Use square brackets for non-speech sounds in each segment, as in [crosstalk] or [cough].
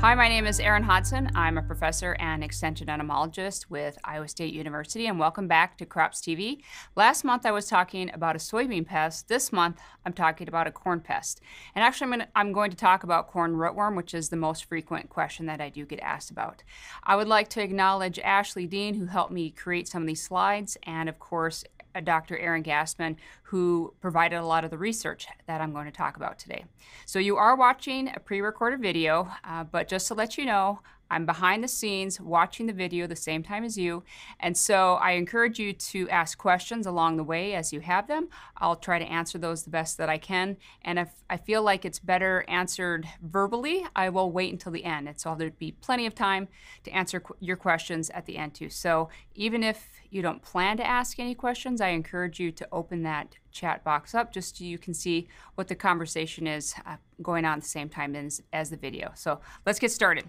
Hi, my name is Erin Hodgson. I'm a professor and extension entomologist with Iowa State University, and welcome back to Crops TV. Last month I was talking about a soybean pest. This month I'm talking about a corn pest. And actually, I'm, gonna, I'm going to talk about corn rootworm, which is the most frequent question that I do get asked about. I would like to acknowledge Ashley Dean, who helped me create some of these slides, and of course, Dr. Aaron Gassmann, who provided a lot of the research that I'm going to talk about today. So you are watching a pre-recorded video, uh, but just to let you know, I'm behind the scenes watching the video the same time as you. And so I encourage you to ask questions along the way as you have them. I'll try to answer those the best that I can. And if I feel like it's better answered verbally, I will wait until the end. And so there'll be plenty of time to answer qu your questions at the end too. So even if you don't plan to ask any questions, I encourage you to open that chat box up just so you can see what the conversation is uh, going on at the same time as, as the video. So let's get started.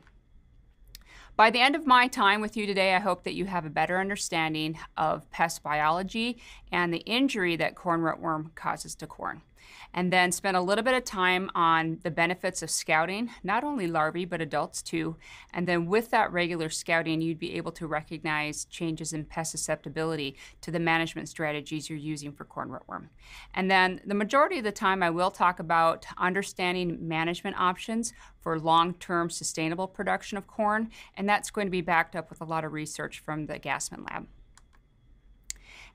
By the end of my time with you today, I hope that you have a better understanding of pest biology and the injury that corn rootworm causes to corn and then spend a little bit of time on the benefits of scouting, not only larvae, but adults too. And then with that regular scouting, you'd be able to recognize changes in pest susceptibility to the management strategies you're using for corn rootworm. And then the majority of the time, I will talk about understanding management options for long-term sustainable production of corn, and that's going to be backed up with a lot of research from the Gassmann Lab.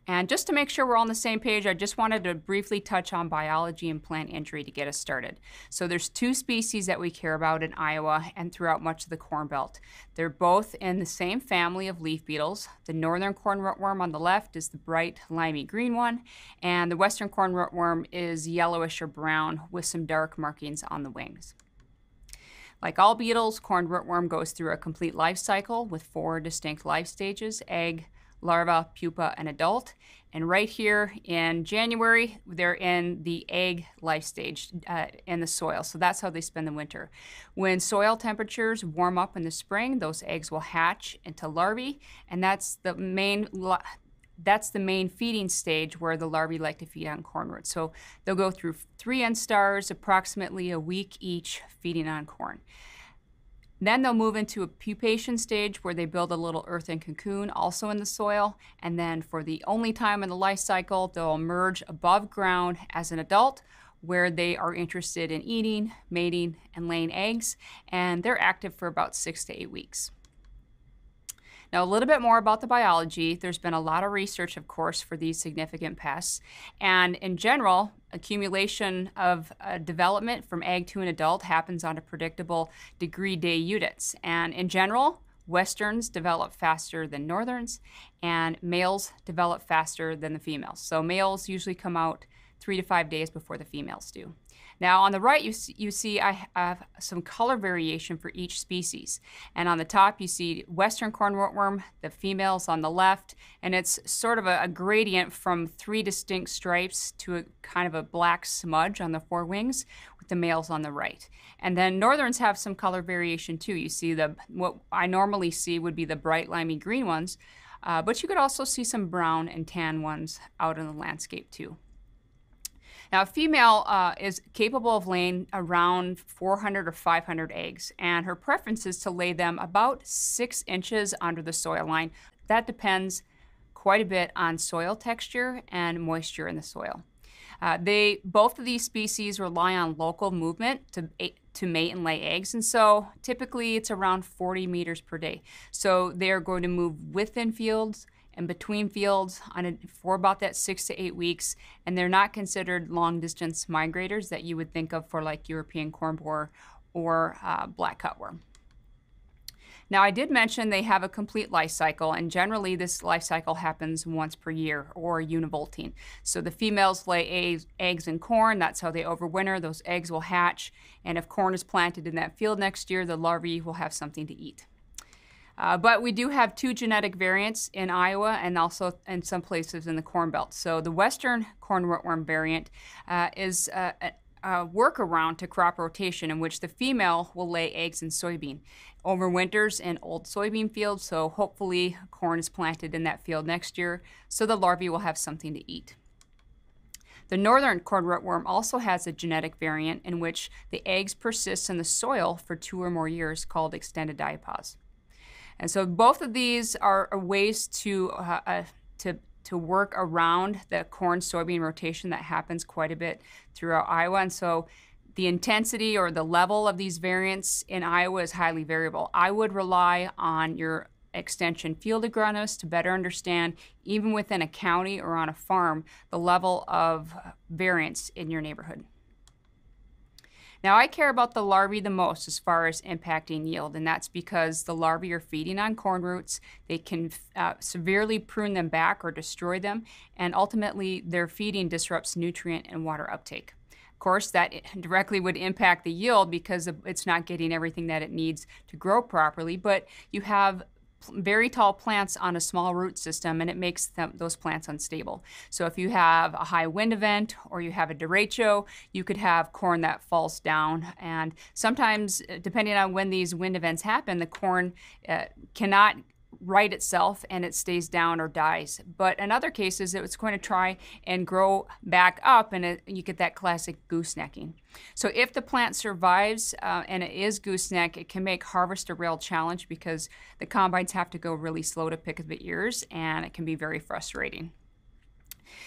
And just to make sure we're on the same page, I just wanted to briefly touch on biology and plant injury to get us started. So there's two species that we care about in Iowa and throughout much of the Corn Belt. They're both in the same family of leaf beetles. The northern corn rootworm on the left is the bright limey green one, and the western corn rootworm is yellowish or brown with some dark markings on the wings. Like all beetles, corn rootworm goes through a complete life cycle with four distinct life stages, egg, larva, pupa, and adult. And right here in January, they're in the egg life stage uh, in the soil. So that's how they spend the winter. When soil temperatures warm up in the spring, those eggs will hatch into larvae, and that's the main that's the main feeding stage where the larvae like to feed on corn roots. So they'll go through three instars, approximately a week each, feeding on corn. Then they'll move into a pupation stage where they build a little earthen cocoon also in the soil. And then for the only time in the life cycle, they'll emerge above ground as an adult where they are interested in eating, mating, and laying eggs. And they're active for about six to eight weeks. Now, a little bit more about the biology. There's been a lot of research, of course, for these significant pests. And in general, accumulation of uh, development from egg to an adult happens on a predictable degree day units. And in general, Westerns develop faster than Northerns, and males develop faster than the females. So males usually come out three to five days before the females do. Now on the right you see, you see I have some color variation for each species. And on the top you see western corn rootworm, the females on the left, and it's sort of a, a gradient from three distinct stripes to a kind of a black smudge on the forewings with the males on the right. And then northerns have some color variation too. You see the what I normally see would be the bright limey green ones, uh, but you could also see some brown and tan ones out in the landscape too. Now, a female uh, is capable of laying around 400 or 500 eggs, and her preference is to lay them about six inches under the soil line. That depends quite a bit on soil texture and moisture in the soil. Uh, they both of these species rely on local movement to to mate and lay eggs, and so typically it's around 40 meters per day. So they are going to move within fields and between fields on a, for about that six to eight weeks, and they're not considered long distance migrators that you would think of for like European corn borer or uh, black cutworm. Now, I did mention they have a complete life cycle, and generally this life cycle happens once per year or univoltine. So the females lay eggs in corn, that's how they overwinter. Those eggs will hatch, and if corn is planted in that field next year, the larvae will have something to eat. Uh, but we do have two genetic variants in Iowa and also in some places in the Corn Belt. So the Western corn rootworm variant uh, is uh, a, a workaround to crop rotation in which the female will lay eggs in soybean overwinters in old soybean fields. So hopefully corn is planted in that field next year so the larvae will have something to eat. The northern corn rootworm also has a genetic variant in which the eggs persist in the soil for two or more years called extended diapause. And so both of these are, ways to, uh, uh, to, to work around the corn soybean rotation that happens quite a bit throughout Iowa. And so the intensity or the level of these variants in Iowa is highly variable. I would rely on your extension field agronomist to better understand, even within a county or on a farm, the level of variance in your neighborhood. Now, I care about the larvae the most as far as impacting yield, and that's because the larvae are feeding on corn roots. They can uh, severely prune them back or destroy them, and ultimately, their feeding disrupts nutrient and water uptake. Of course, that [laughs] directly would impact the yield because it's not getting everything that it needs to grow properly, but you have very tall plants on a small root system and it makes them, those plants unstable. So if you have a high wind event or you have a derecho, you could have corn that falls down. And sometimes, depending on when these wind events happen, the corn uh, cannot right itself and it stays down or dies. But in other cases, it's going to try and grow back up and it, you get that classic goosenecking. So if the plant survives uh, and it is gooseneck, it can make harvest a real challenge because the combines have to go really slow to pick the ears and it can be very frustrating.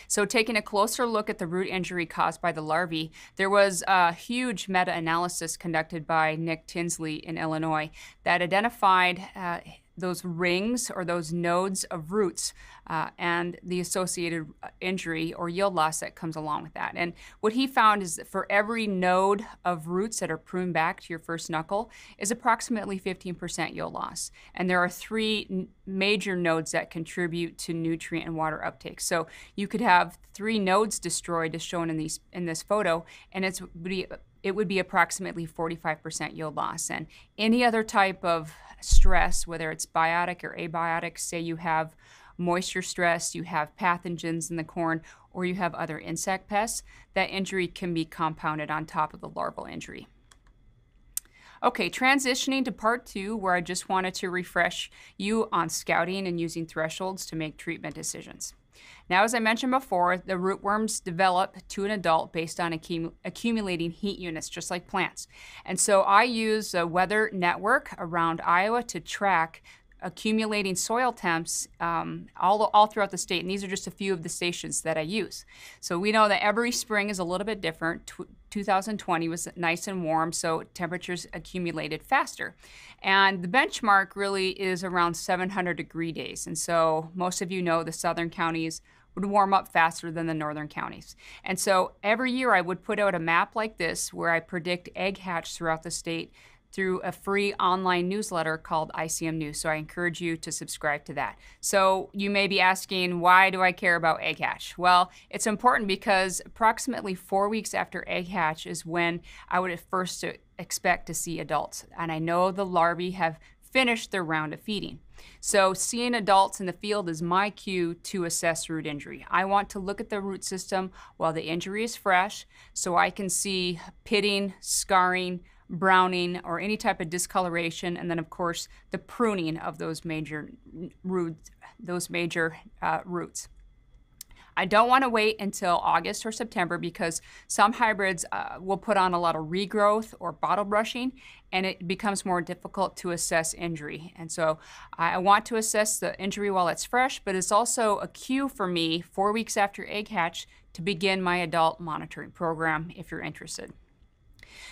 So, taking a closer look at the root injury caused by the larvae, there was a huge meta analysis conducted by Nick Tinsley in Illinois that identified uh, those rings or those nodes of roots uh, and the associated uh, injury or yield loss that comes along with that. And what he found is that for every node of roots that are pruned back to your first knuckle is approximately 15% yield loss. And there are three major nodes that contribute to nutrient and water uptake. So you could have three nodes destroyed as shown in these in this photo, and it's it would be approximately 45% yield loss. And any other type of stress, whether it's biotic or abiotic, say you have moisture stress, you have pathogens in the corn, or you have other insect pests, that injury can be compounded on top of the larval injury. Okay, transitioning to part two, where I just wanted to refresh you on scouting and using thresholds to make treatment decisions. Now, as I mentioned before, the rootworms develop to an adult based on accum accumulating heat units, just like plants. And so I use a weather network around Iowa to track accumulating soil temps um, all, all throughout the state. And these are just a few of the stations that I use. So we know that every spring is a little bit different. T 2020 was nice and warm, so temperatures accumulated faster. And the benchmark really is around 700 degree days. And so most of you know the southern counties would warm up faster than the northern counties. And so every year I would put out a map like this where I predict egg hatch throughout the state through a free online newsletter called ICM News. So I encourage you to subscribe to that. So you may be asking, why do I care about egg hatch? Well, it's important because approximately four weeks after egg hatch is when I would at first expect to see adults. And I know the larvae have finished their round of feeding. So seeing adults in the field is my cue to assess root injury. I want to look at the root system while the injury is fresh so I can see pitting, scarring, browning, or any type of discoloration, and then of course the pruning of those major roots. Those major uh, roots. I don't want to wait until August or September because some hybrids uh, will put on a lot of regrowth or bottle brushing and it becomes more difficult to assess injury. And so I want to assess the injury while it's fresh, but it's also a cue for me four weeks after egg hatch to begin my adult monitoring program if you're interested.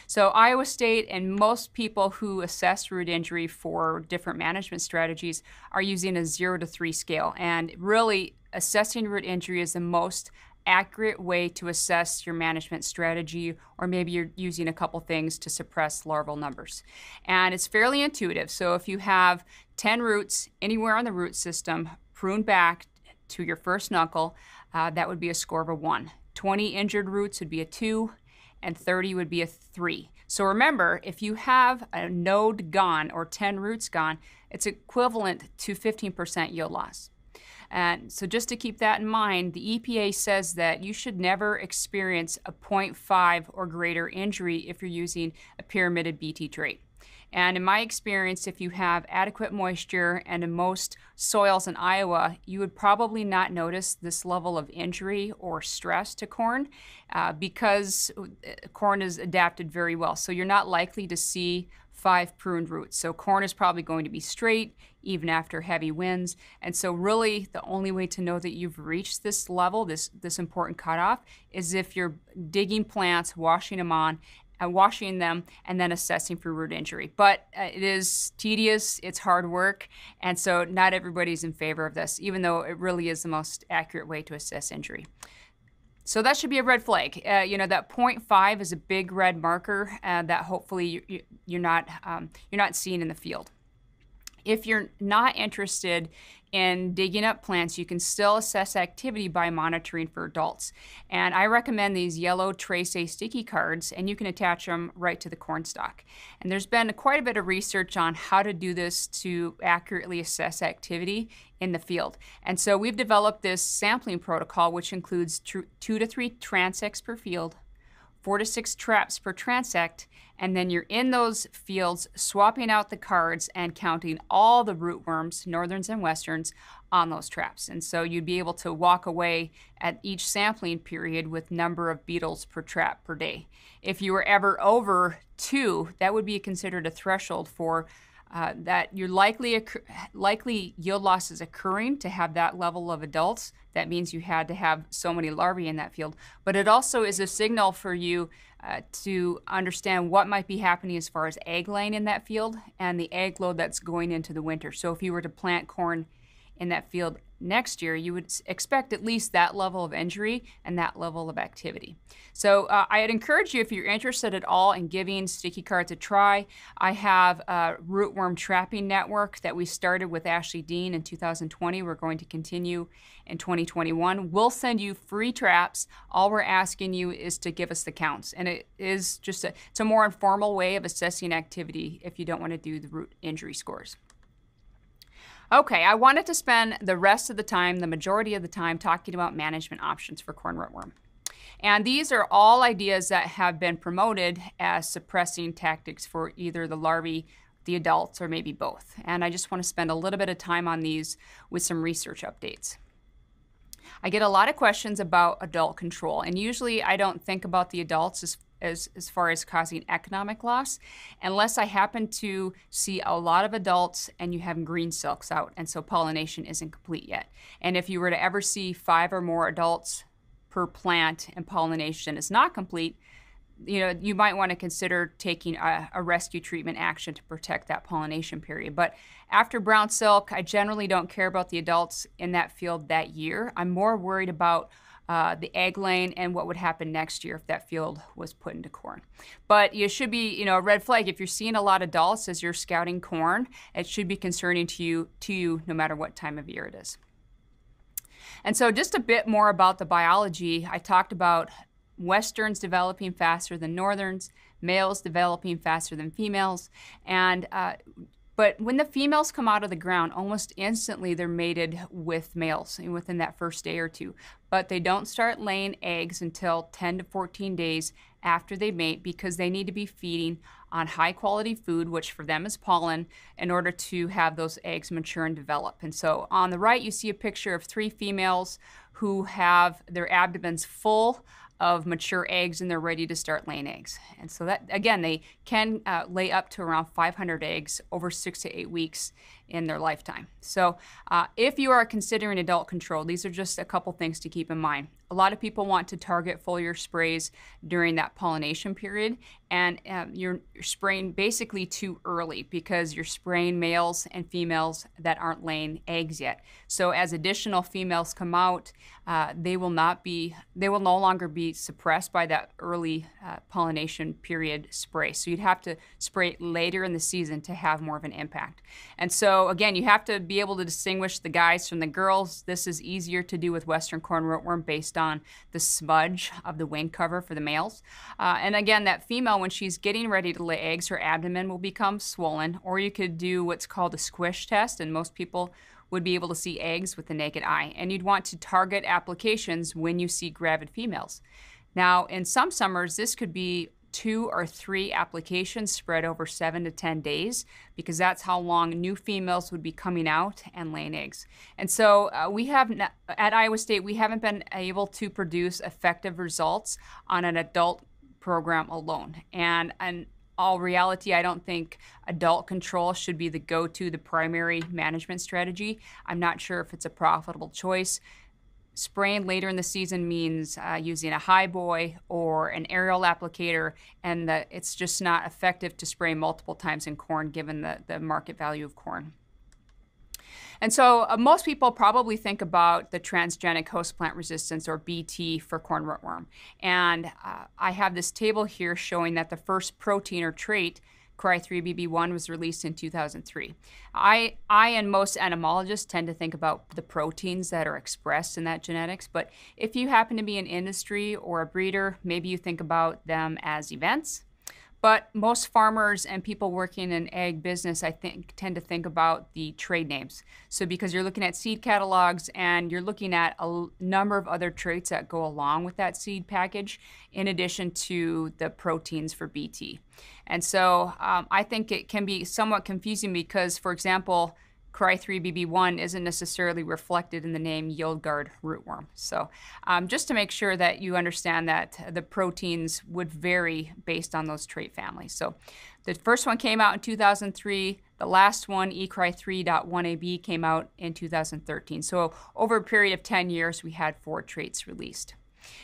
So Iowa State and most people who assess root injury for different management strategies are using a zero to three scale. And really assessing root injury is the most accurate way to assess your management strategy, or maybe you're using a couple things to suppress larval numbers. And it's fairly intuitive. So if you have 10 roots anywhere on the root system pruned back to your first knuckle, uh, that would be a score of a 1. 20 injured roots would be a 2, and 30 would be a 3. So remember, if you have a node gone or 10 roots gone, it's equivalent to 15% yield loss. And so just to keep that in mind, the EPA says that you should never experience a 0.5 or greater injury if you're using a pyramided BT trait. And in my experience, if you have adequate moisture and in most soils in Iowa, you would probably not notice this level of injury or stress to corn uh, because uh, corn is adapted very well. So you're not likely to see five pruned roots. So corn is probably going to be straight even after heavy winds. And so really the only way to know that you've reached this level, this, this important cutoff, is if you're digging plants, washing them on, and washing them and then assessing for root injury. But uh, it is tedious, it's hard work, and so not everybody's in favor of this, even though it really is the most accurate way to assess injury. So that should be a red flag. Uh, you know that 0.5 is a big red marker uh, that hopefully you, you're not um, you're not seeing in the field. If you're not interested in digging up plants, you can still assess activity by monitoring for adults. And I recommend these yellow Trécé sticky cards, and you can attach them right to the corn stalk. And there's been quite a bit of research on how to do this to accurately assess activity in the field. And so we've developed this sampling protocol, which includes two to three transects per field, four to six traps per transect, and then you're in those fields swapping out the cards and counting all the rootworms, northerns and westerns, on those traps. And so you'd be able to walk away at each sampling period with number of beetles per trap per day. If you were ever over two, that would be considered a threshold for uh, that you're likely likely yield loss is occurring to have that level of adults. That means you had to have so many larvae in that field. But it also is a signal for you uh, to understand what might be happening as far as egg laying in that field and the egg load that's going into the winter. So if you were to plant corn in that field next year, you would expect at least that level of injury and that level of activity. So uh, I'd encourage you, if you're interested at all in giving sticky cards a try, I have a rootworm trapping network that we started with Ashley Dean in 2020. We're going to continue in 2021. We'll send you free traps. All we're asking you is to give us the counts. And it is just a, it's a more informal way of assessing activity if you don't want to do the root injury scores. Okay, I wanted to spend the rest of the time, the majority of the time, talking about management options for corn rootworm. And these are all ideas that have been promoted as suppressing tactics for either the larvae, the adults, or maybe both. And I just want to spend a little bit of time on these with some research updates. I get a lot of questions about adult control, and usually I don't think about the adults as as, as far as causing economic loss, unless I happen to see a lot of adults and you have green silks out, and so pollination isn't complete yet. And if you were to ever see five or more adults per plant and pollination is not complete, you know, you might want to consider taking a, a, rescue treatment action to protect that pollination period. But after brown silk, I generally don't care about the adults in that field that year. I'm more worried about uh, the egg laying and what would happen next year if that field was put into corn. But you should be, you know, a red flag if you're seeing a lot of adults as you're scouting corn. It should be concerning to you, to you, no matter what time of year it is. And so, just a bit more about the biology. I talked about westerns developing faster than northerns, males developing faster than females, and uh, but when the females come out of the ground, almost instantly they're mated with males within that first day or two. But they don't start laying eggs until 10 to 14 days after they mate because they need to be feeding on high quality food, which for them is pollen, in order to have those eggs mature and develop. And so on the right, you see a picture of three females who have their abdomens full of mature eggs and they're ready to start laying eggs. And so that, again, they can uh, lay up to around 500 eggs over six to eight weeks in their lifetime. So uh, if you are considering adult control, these are just a couple things to keep in mind. A lot of people want to target foliar sprays during that pollination period, and um, you're, spraying basically too early because you're spraying males and females that aren't laying eggs yet. So as additional females come out, uh, they will not be, they will no longer be suppressed by that early uh, pollination period spray. So you'd have to spray later in the season to have more of an impact. And so again, you have to be able to distinguish the guys from the girls. This is easier to do with western corn rootworm based based on the smudge of the wing cover for the males. Uh, and again, that female, when she's getting ready to lay eggs, her abdomen will become swollen, or you could do what's called a squish test, and most people would be able to see eggs with the naked eye. And you'd want to target applications when you see gravid females. Now, in some summers, this could be two or three applications spread over seven to 10 days because that's how long new females would be coming out and laying eggs. And so uh, we have, at Iowa State, we haven't been able to produce effective results on an adult program alone. And, and all reality, I don't think adult control should be the go to, the primary management strategy. I'm not sure if it's a profitable choice. Spraying later in the season means uh, using a high boy or an aerial applicator, and the, it's just not effective to spray multiple times in corn given the, the market value of corn. And so uh, most people probably think about the transgenic host plant resistance or BT for corn rootworm. And uh, I have this table here showing that the first protein or trait Cry3BB1 was released in 2003. I, I and most entomologists tend to think about the proteins that are expressed in that genetics, but if you happen to be an industry or a breeder, maybe you think about them as events but most farmers and people working in ag business, I think, tend to think about the trade names. So because you're looking at seed catalogs and you're looking at a number of other traits that go along with that seed package, in addition to the proteins for BT. And so um, I think it can be somewhat confusing because, for example, Cry3BB1 isn't necessarily reflected in the name yield guard rootworm. So um, just to make sure that you understand that the proteins would vary based on those trait families. So the first one came out in 2003. The last one, eCry3.1AB, came out in 2013. So over a period of 10 years, we had four traits released.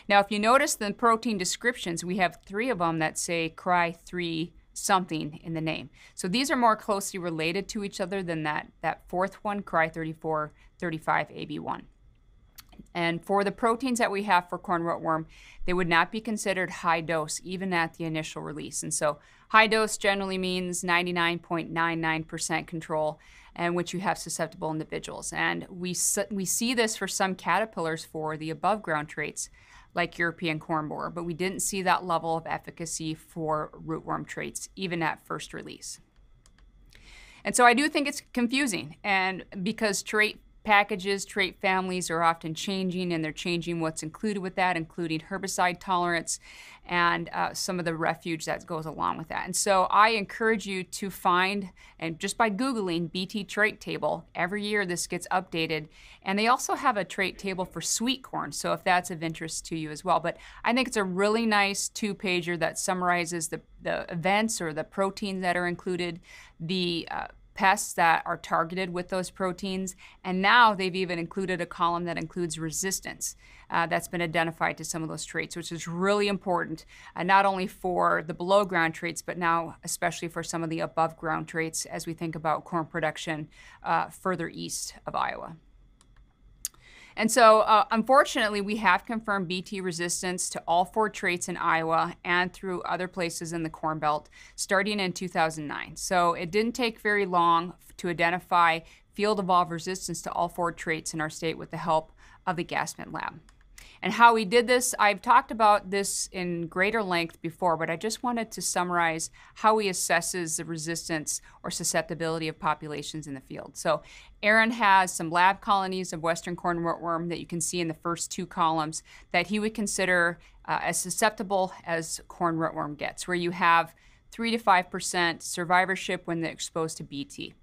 Now, if you notice the protein descriptions, we have three of them that say Cry3 something in the name. So these are more closely related to each other than that, that fourth one, Cry3435AB1. And for the proteins that we have for corn rootworm, they would not be considered high dose even at the initial release. And so high dose generally means 99.99% control and which you have susceptible individuals. And we, we see this for some caterpillars for the above ground traits like European corn borer, but we didn't see that level of efficacy for rootworm traits, even at first release. And so I do think it's confusing, and because trait packages, trait families are often changing, and they're changing what's included with that, including herbicide tolerance and uh, some of the refuge that goes along with that. And so I encourage you to find, and just by Googling BT trait table, every year this gets updated. And they also have a trait table for sweet corn, so if that's of interest to you as well. But I think it's a really nice two pager that summarizes the, the events or the proteins that are included, the uh, pests that are targeted with those proteins. And now they've even included a column that includes resistance uh, that's been identified to some of those traits, which is really important, uh, not only for the below ground traits, but now especially for some of the above ground traits as we think about corn production uh, further east of Iowa. And so, uh, unfortunately, we have confirmed BT resistance to all four traits in Iowa and through other places in the Corn Belt starting in 2009. So, it didn't take very long to identify field evolved resistance to all four traits in our state with the help of the Gassmann Lab. And how he did this, I've talked about this in greater length before, but I just wanted to summarize how he assesses the resistance or susceptibility of populations in the field. So Aaron has some lab colonies of western corn rootworm that you can see in the first two columns that he would consider uh, as susceptible as corn rootworm gets, where you have 3 to 5% survivorship when they're exposed to BT.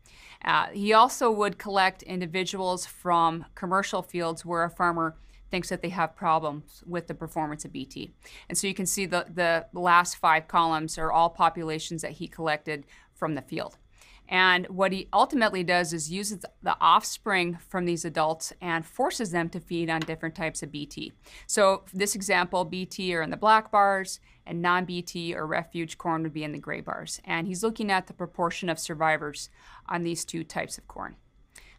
Uh, he also would collect individuals from commercial fields where a farmer thinks that they have problems with the performance of BT. And so you can see the, the last five columns are all populations that he collected from the field. And what he ultimately does is uses the offspring from these adults and forces them to feed on different types of BT. So this example, BT are in the black bars and non-BT or refuge corn would be in the gray bars. And he's looking at the proportion of survivors on these two types of corn.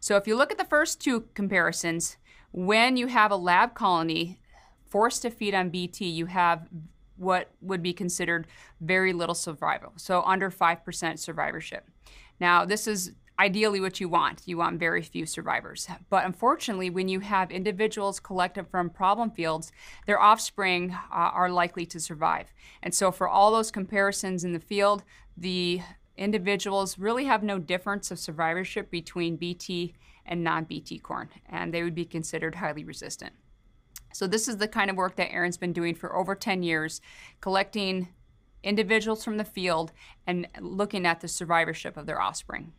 So if you look at the first two comparisons, when you have a lab colony forced to feed on BT, you have what would be considered very little survival, so under 5% survivorship. Now, this is ideally what you want. You want very few survivors. But unfortunately, when you have individuals collected from problem fields, their offspring uh, are likely to survive. And so, for all those comparisons in the field, the individuals really have no difference of survivorship between BT and non-BT corn, and they would be considered highly resistant. So this is the kind of work that Aaron's been doing for over 10 years, collecting individuals from the field and looking at the survivorship of their offspring.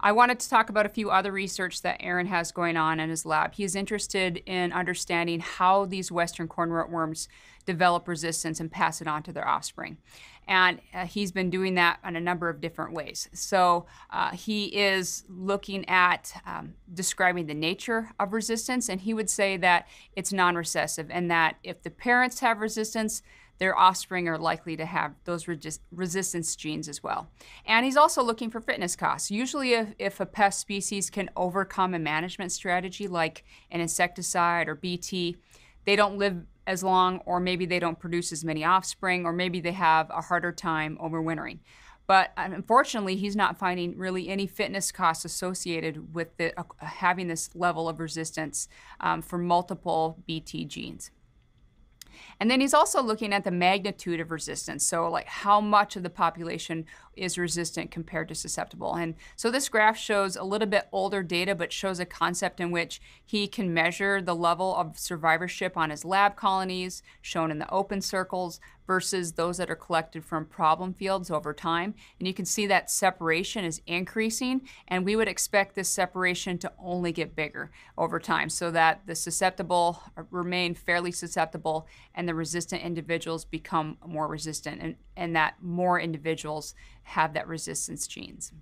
I wanted to talk about a few other research that Aaron has going on in his lab. He is interested in understanding how these western corn rootworms develop resistance and pass it on to their offspring. And uh, he's been doing that in a number of different ways. So uh, he is looking at um, describing the nature of resistance, and he would say that it's non recessive, and that if the parents have resistance, their offspring are likely to have those resistance genes as well. And he's also looking for fitness costs. Usually, if, if a pest species can overcome a management strategy like an insecticide or BT, they don't live as long, or maybe they don't produce as many offspring, or maybe they have a harder time overwintering. But unfortunately, he's not finding really any fitness costs associated with the, uh, having this level of resistance um, for multiple BT genes. And then he's also looking at the magnitude of resistance. So, like how much of the population is resistant compared to susceptible. And so this graph shows a little bit older data, but shows a concept in which he can measure the level of survivorship on his lab colonies, shown in the open circles, versus those that are collected from problem fields over time. And you can see that separation is increasing, and we would expect this separation to only get bigger over time so that the susceptible remain fairly susceptible and the resistant individuals become more resistant, and, and that more individuals have that resistance genes.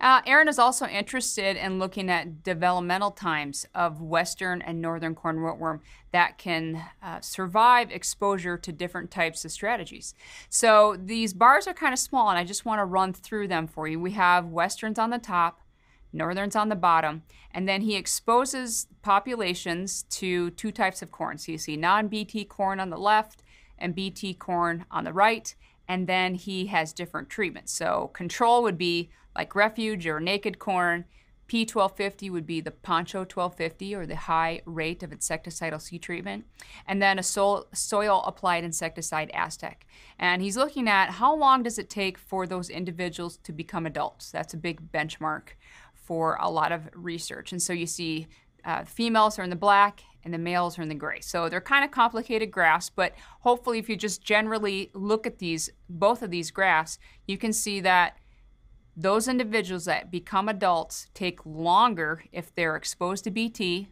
Uh, Aaron is also interested in looking at developmental times of western and northern corn rootworm that can uh, survive exposure to different types of strategies. So these bars are kind of small, and I just want to run through them for you. We have westerns on the top, northerns on the bottom, and then he exposes populations to two types of corn. So you see non-BT corn on the left and BT corn on the right, and then he has different treatments. So control would be like refuge or naked corn. P1250 would be the Poncho 1250 or the high rate of insecticidal seed treatment. And then a soil, soil applied insecticide Aztec. And he's looking at how long does it take for those individuals to become adults. That's a big benchmark for a lot of research. And so you see uh, females are in the black and the males are in the gray. So they're kind of complicated graphs, but hopefully if you just generally look at these, both of these graphs, you can see that those individuals that become adults take longer if they're exposed to BT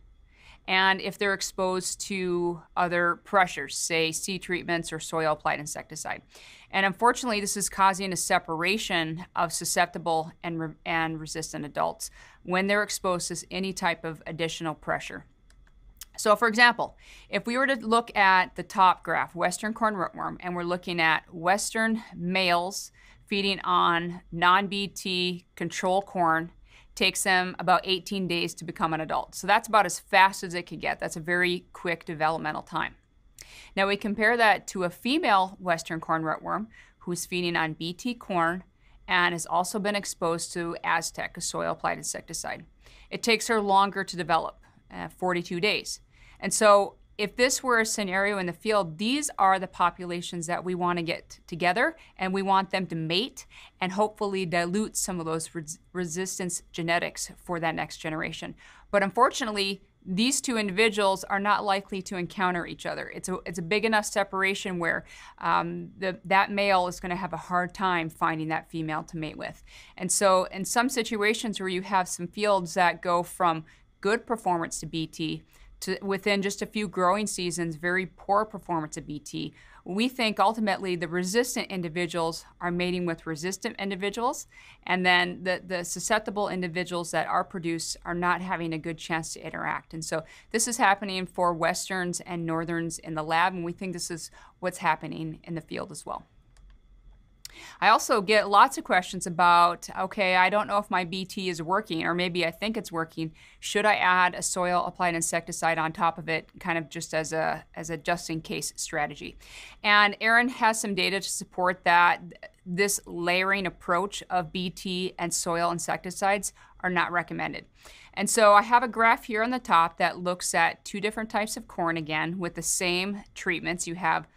and if they're exposed to other pressures, say seed treatments or soil applied insecticide. And unfortunately, this is causing a separation of susceptible and, re and resistant adults when they're exposed to any type of additional pressure. So for example, if we were to look at the top graph, Western corn rootworm, and we're looking at Western males feeding on non-BT control corn, takes them about 18 days to become an adult. So that's about as fast as it could get. That's a very quick developmental time. Now we compare that to a female Western corn rootworm who's feeding on BT corn and has also been exposed to Aztec, a soil applied insecticide. It takes her longer to develop, uh, 42 days. And so if this were a scenario in the field, these are the populations that we want to get together and we want them to mate and hopefully dilute some of those res resistance genetics for that next generation. But unfortunately, these two individuals are not likely to encounter each other. It's a, it's a big enough separation where um, the, that male is going to have a hard time finding that female to mate with. And so, in some situations where you have some fields that go from good performance to BT, to within just a few growing seasons, very poor performance of BT. We think ultimately the resistant individuals are mating with resistant individuals, and then the, the susceptible individuals that are produced are not having a good chance to interact. And so this is happening for westerns and northerns in the lab, and we think this is what's happening in the field as well. I also get lots of questions about, okay, I don't know if my BT is working, or maybe I think it's working. Should I add a soil applied insecticide on top of it, kind of just as a as a just in case strategy? And Aaron has some data to support that this layering approach of BT and soil insecticides are not recommended. And so I have a graph here on the top that looks at two different types of corn again with the same treatments. You have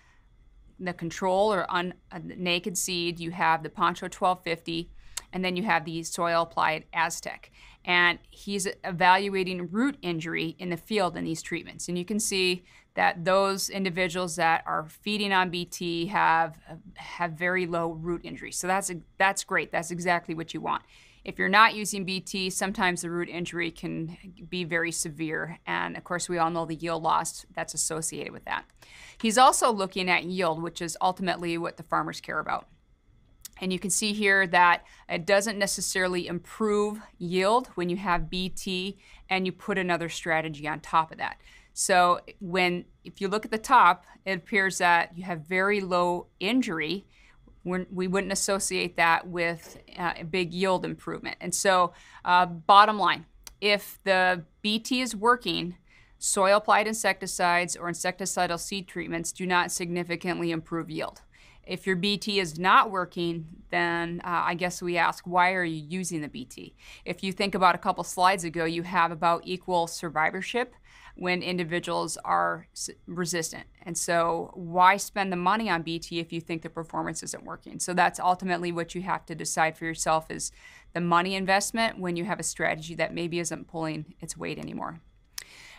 the control or uh, naked seed, you have the Poncho 1250, and then you have the soil applied Aztec. And he's evaluating root injury in the field in these treatments. And you can see that those individuals that are feeding on BT have have very low root injury. So that's that's great. That's exactly what you want. If you're not using BT, sometimes the root injury can be very severe. And of course, we all know the yield loss that's associated with that. He's also looking at yield, which is ultimately what the farmers care about. And you can see here that it doesn't necessarily improve yield when you have BT and you put another strategy on top of that. So when if you look at the top, it appears that you have very low injury. We're, we would not associate that with uh, a big yield improvement. And so, uh, bottom line, if the BT is working, soil applied insecticides or insecticidal seed treatments do not significantly improve yield. If your BT is not working, then uh, I guess we ask, why are you using the BT? If you think about a couple slides ago, you have about equal survivorship when individuals are resistant. And so, why spend the money on BT if you think the performance isn't working? So, that's ultimately what you have to decide for yourself is the money investment when you have a strategy that maybe isn't pulling its weight anymore.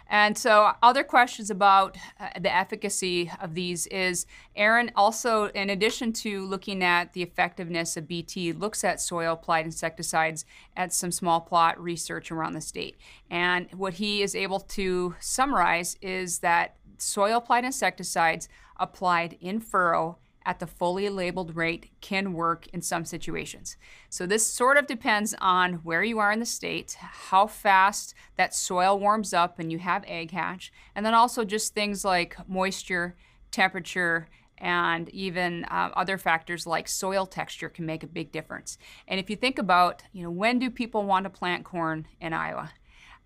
And so, other questions about uh, the efficacy of these is Aaron also, in addition to looking at the effectiveness of BT, looks at soil applied insecticides at some small plot research around the state. And what he is able to summarize is that soil applied insecticides applied in furrow at the fully labeled rate can work in some situations. So this sort of depends on where you are in the state, how fast that soil warms up and you have egg hatch, and then also just things like moisture, temperature, and even uh, other factors like soil texture can make a big difference. And if you think about, you know, when do people want to plant corn in Iowa?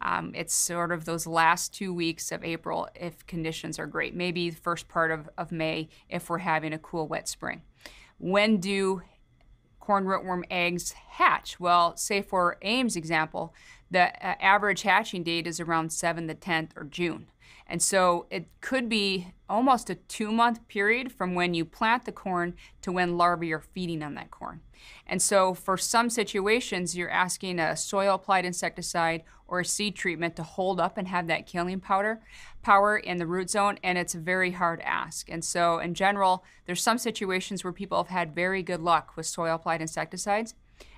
Um, it's sort of those last two weeks of April if conditions are great, maybe the first part of, of May if we're having a cool, wet spring. When do corn rootworm eggs hatch? Well, say for Ames example, the uh, average hatching date is around 7th to 10th or June. And so it could be almost a two month period from when you plant the corn to when larvae are feeding on that corn. And so for some situations, you're asking a soil applied insecticide or seed treatment to hold up and have that killing powder power in the root zone, and it's a very hard ask. And so in general, there's some situations where people have had very good luck with soil applied insecticides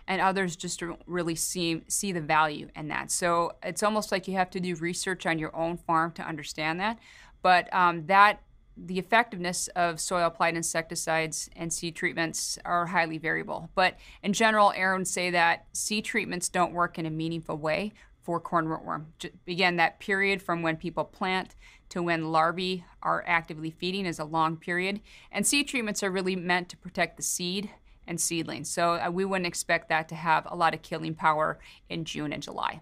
and others just don't really see, see the value in that. So it's almost like you have to do research on your own farm to understand that. But um, that the effectiveness of soil applied insecticides and seed treatments are highly variable. But in general, Aaron would say that seed treatments don't work in a meaningful way for corn rootworm. Again, that period from when people plant to when larvae are actively feeding is a long period. And seed treatments are really meant to protect the seed and seedlings. So uh, we wouldn't expect that to have a lot of killing power in June and July.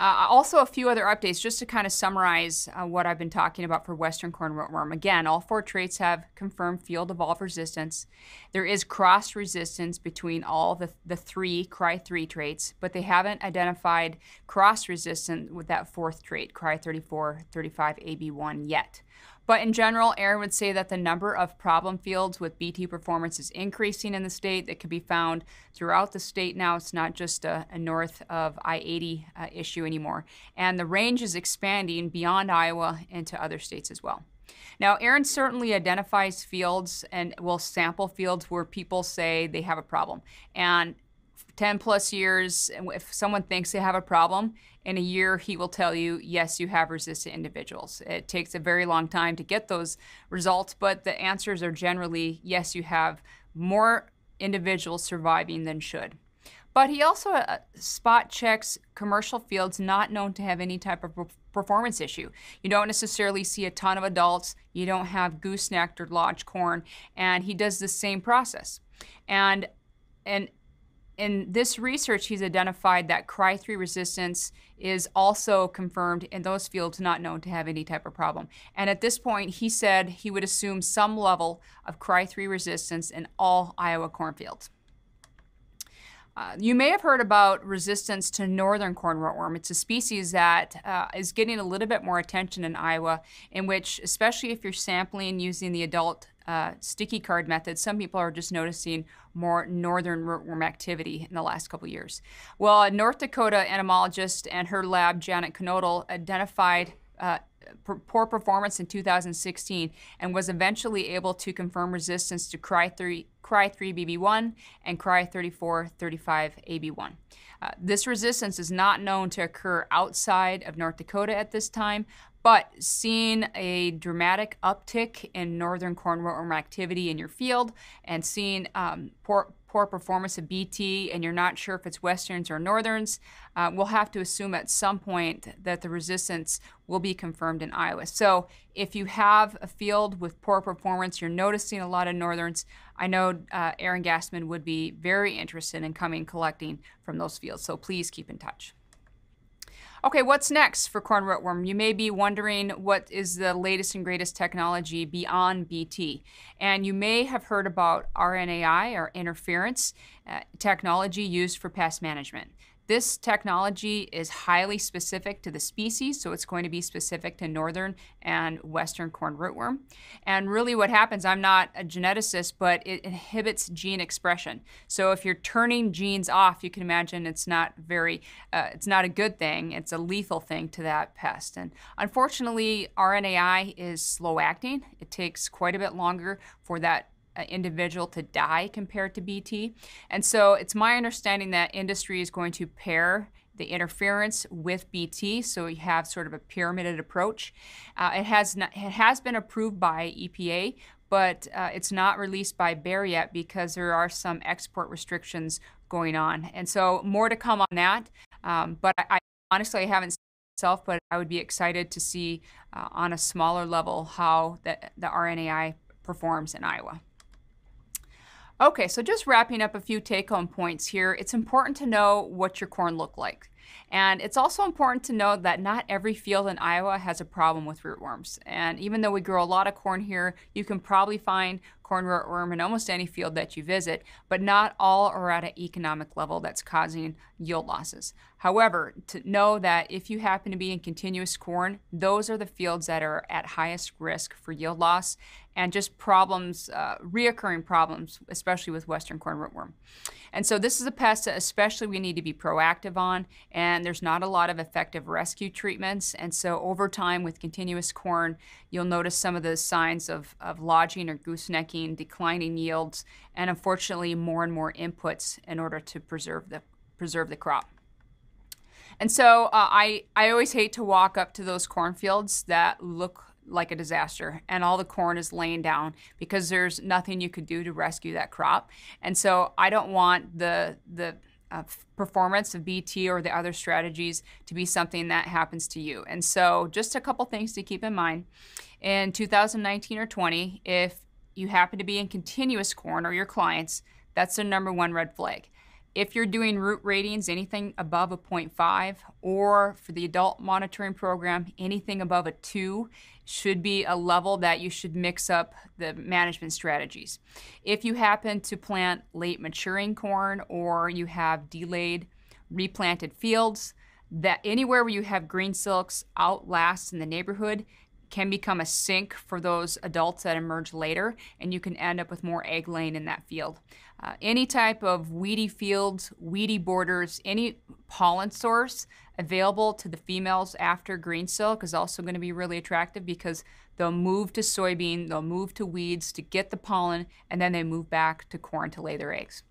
Uh, also, a few other updates just to kind of summarize uh, what I've been talking about for Western corn rootworm. Again, all four traits have confirmed field evolved resistance. There is cross resistance between all the, the three Cry3 traits, but they haven't identified cross resistance with that fourth trait, Cry34, 35AB1, yet. But in general, Aaron would say that the number of problem fields with BT performance is increasing in the state. That can be found throughout the state now. It's not just a, a north of I 80 uh, issue anymore. And the range is expanding beyond Iowa into other states as well. Now, Aaron certainly identifies fields and will sample fields where people say they have a problem. And 10 plus years, if someone thinks they have a problem, in a year he will tell you, yes, you have resistant individuals. It takes a very long time to get those results, but the answers are generally, yes, you have more individuals surviving than should. But he also uh, spot checks commercial fields not known to have any type of performance issue. You don't necessarily see a ton of adults, you don't have goosenecked or lodge corn, and he does the same process. And and in this research, he's identified that Cry3 resistance is also confirmed in those fields not known to have any type of problem. And at this point, he said he would assume some level of Cry3 resistance in all Iowa cornfields. Uh, you may have heard about resistance to northern corn rootworm. It's a species that uh, is getting a little bit more attention in Iowa, in which, especially if you're sampling using the adult uh, sticky card method, some people are just noticing more northern rootworm activity in the last couple years. Well, a North Dakota entomologist and her lab, Janet Knodel, identified uh, poor performance in 2016 and was eventually able to confirm resistance to Cry3, Cry3BB1 and Cry3435AB1. Uh, this resistance is not known to occur outside of North Dakota at this time, but seeing a dramatic uptick in northern corn activity in your field and seeing um, poor, poor performance of BT and you're not sure if it's westerns or northerns, uh, we'll have to assume at some point that the resistance will be confirmed in Iowa. So if you have a field with poor performance, you're noticing a lot of northerns, I know uh, Aaron Gassmann would be very interested in coming collecting from those fields. So please keep in touch. Okay, what's next for corn rootworm? You may be wondering what is the latest and greatest technology beyond BT. And you may have heard about RNAi, or interference, uh, technology used for pest management. This technology is highly specific to the species, so it's going to be specific to northern and western corn rootworm. And really what happens, I'm not a geneticist, but it inhibits gene expression. So if you're turning genes off, you can imagine it's not very, uh, it's not a good thing. It's a lethal thing to that pest. And unfortunately, RNAi is slow acting. It takes quite a bit longer for that individual to die compared to BT. And so it's my understanding that industry is going to pair the interference with BT, so you have sort of a pyramided approach. Uh, it has not, it has been approved by EPA, but uh, it's not released by Bayer yet because there are some export restrictions going on. And so more to come on that. Um, but I, I, honestly I haven't seen myself, but I would be excited to see uh, on a smaller level how the, the RNAi performs in Iowa. Okay, so just wrapping up a few take-home points here, it's important to know what your corn look like. And it's also important to know that not every field in Iowa has a problem with rootworms. And even though we grow a lot of corn here, you can probably find corn rootworm in almost any field that you visit, but not all are at an economic level that's causing yield losses. However, to know that if you happen to be in continuous corn, those are the fields that are at highest risk for yield loss and just problems, uh, reoccurring problems, especially with western corn rootworm. And so this is a pest that especially we need to be proactive on, and there's not a lot of effective rescue treatments. And so over time with continuous corn, you'll notice some of the signs of, of lodging or goosenecking, declining yields, and unfortunately more and more inputs in order to preserve the, preserve the crop. And so uh, I, I always hate to walk up to those cornfields that look like a disaster and all the corn is laying down because there's nothing you could do to rescue that crop. And so I don't want the the uh, performance of BT or the other strategies to be something that happens to you. And so just a couple things to keep in mind. In 2019 or 20, if you happen to be in continuous corn or your clients, that's the number one red flag. If you're doing root ratings, anything above a 0.5, or for the adult monitoring program, anything above a 2 should be a level that you should mix up the management strategies. If you happen to plant late maturing corn or you have delayed replanted fields, that anywhere where you have green silks outlast in the neighborhood, can become a sink for those adults that emerge later, and you can end up with more egg laying in that field. Uh, any type of weedy fields, weedy borders, any pollen source available to the females after green silk is also going to be really attractive because they'll move to soybean, they'll move to weeds to get the pollen, and then they move back to corn to lay their eggs.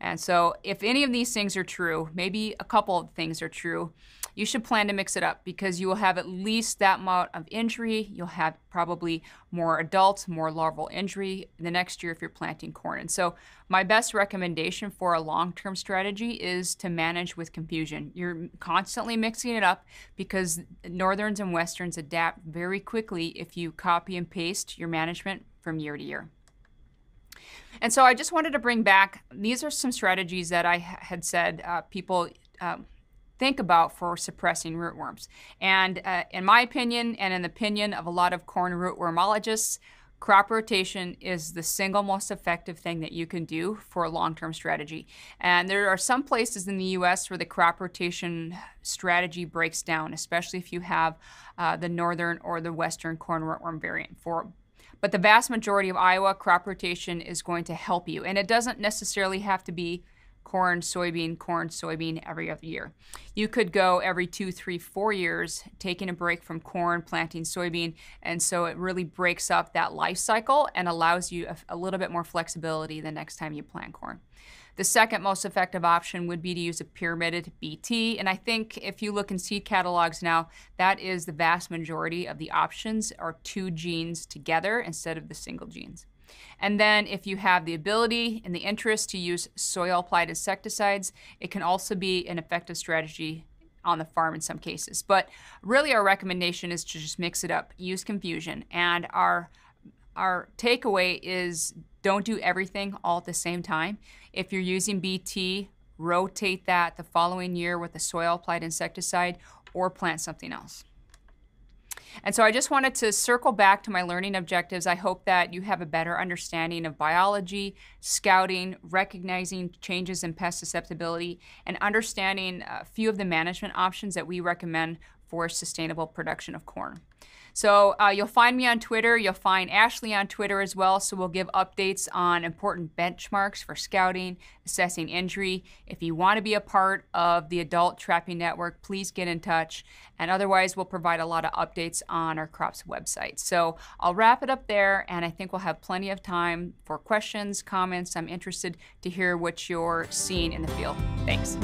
And so, if any of these things are true, maybe a couple of things are true, you should plan to mix it up because you will have at least that amount of injury. You'll have probably more adults, more larval injury the next year if you're planting corn. And so, my best recommendation for a long term strategy is to manage with confusion. You're constantly mixing it up because northerns and westerns adapt very quickly if you copy and paste your management from year to year. And so I just wanted to bring back, these are some strategies that I had said uh, people um, think about for suppressing rootworms. And uh, in my opinion, and in the opinion of a lot of corn rootwormologists, crop rotation is the single most effective thing that you can do for a long-term strategy. And there are some places in the U.S. where the crop rotation strategy breaks down, especially if you have uh, the northern or the western corn rootworm variant for but the vast majority of Iowa crop rotation is going to help you. And it doesn't necessarily have to be corn, soybean, corn, soybean every other year. You could go every two, three, four years, taking a break from corn, planting soybean, and so it really breaks up that life cycle and allows you a, a little bit more flexibility the next time you plant corn. The second most effective option would be to use a pyramided BT. And I think if you look in seed catalogs now, that is the vast majority of the options are two genes together instead of the single genes. And then if you have the ability and the interest to use soil applied insecticides, it can also be an effective strategy on the farm in some cases. But really our recommendation is to just mix it up, use confusion. And our our takeaway is don't do everything all at the same time. If you're using BT, rotate that the following year with a soil applied insecticide or plant something else. And so I just wanted to circle back to my learning objectives. I hope that you have a better understanding of biology, scouting, recognizing changes in pest susceptibility, and understanding a few of the management options that we recommend for sustainable production of corn. So uh, you'll find me on Twitter. You'll find Ashley on Twitter as well. So we'll give updates on important benchmarks for scouting, assessing injury. If you want to be a part of the Adult Trapping Network, please get in touch. And otherwise, we'll provide a lot of updates on our crops website. So I'll wrap it up there, and I think we'll have plenty of time for questions, comments. I'm interested to hear what you're seeing in the field. Thanks.